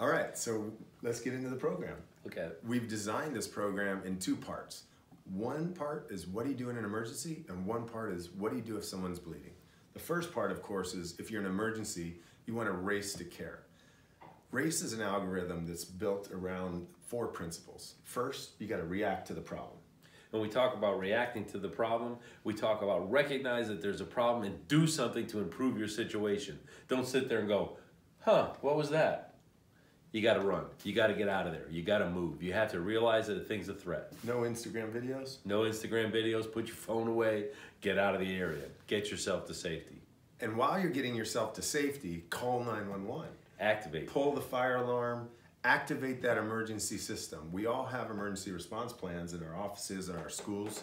All right, so let's get into the program. Okay. We've designed this program in two parts. One part is what do you do in an emergency, and one part is what do you do if someone's bleeding. The first part, of course, is if you're in an emergency, you want to race to care. RACE is an algorithm that's built around four principles. First, you got to react to the problem. When we talk about reacting to the problem, we talk about recognize that there's a problem and do something to improve your situation. Don't sit there and go, huh, what was that? You got to run. You got to get out of there. You got to move. You have to realize that the thing's a threat. No Instagram videos? No Instagram videos. Put your phone away. Get out of the area. Get yourself to safety. And while you're getting yourself to safety, call 911. Activate. Pull the fire alarm, activate that emergency system. We all have emergency response plans in our offices and our schools.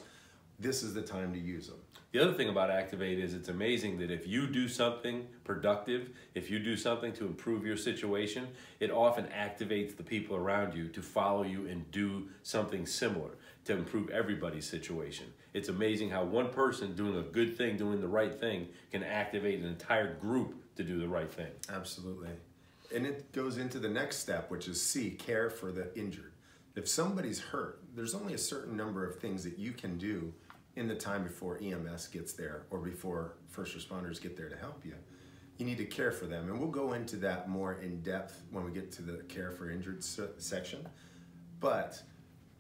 This is the time to use them. The other thing about Activate is it's amazing that if you do something productive, if you do something to improve your situation, it often activates the people around you to follow you and do something similar to improve everybody's situation. It's amazing how one person doing a good thing, doing the right thing, can activate an entire group to do the right thing. Absolutely. And it goes into the next step, which is C, care for the injured. If somebody's hurt, there's only a certain number of things that you can do in the time before EMS gets there or before first responders get there to help you. You need to care for them. And we'll go into that more in depth when we get to the care for injured section. But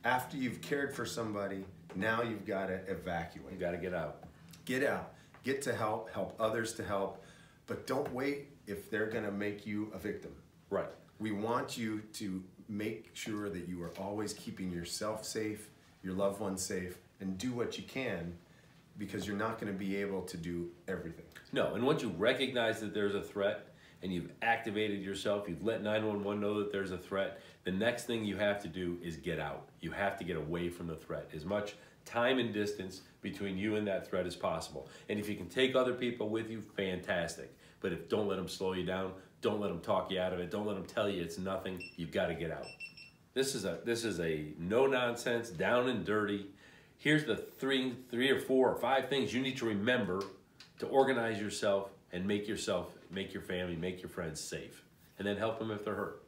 after you've cared for somebody, now you've got to evacuate. You got to get out. Get out. Get to help, help others to help. But don't wait if they're going to make you a victim. Right. We want you to make sure that you are always keeping yourself safe, your loved ones safe, and do what you can because you're not going to be able to do everything. No, and once you recognize that there's a threat and you've activated yourself, you've let 911 know that there's a threat, the next thing you have to do is get out. You have to get away from the threat. As much time and distance between you and that threat as possible. And if you can take other people with you, fantastic. But if don't let them slow you down, don't let them talk you out of it, don't let them tell you it's nothing, you've got to get out. This is a this is a no nonsense, down and dirty here's the three, three or four or five things you need to remember to organize yourself and make yourself, make your family, make your friends safe, and then help them if they're hurt.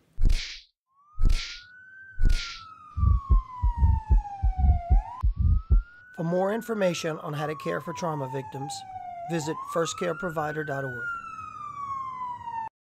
For more information on how to care for trauma victims, visit firstcareprovider.org.